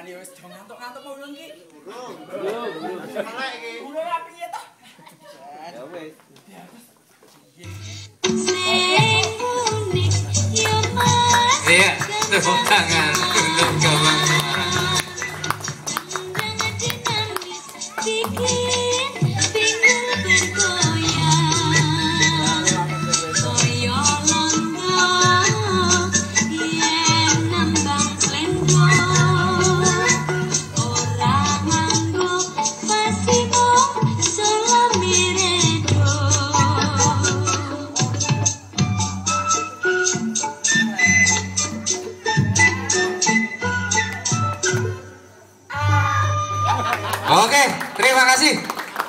Apa nih wis do ngantuk-ngantuk mau urung iki? Salah iki. Urung gak piye ta? Ya wis. Iya, tepuk tangan untuk Gabang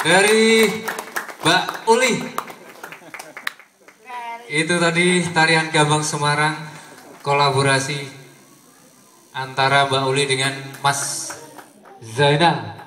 dari Mbak Uli. Itu tadi tarian Gabang Semarang kolaborasi antara Mbak Uli dengan Mas Zainal.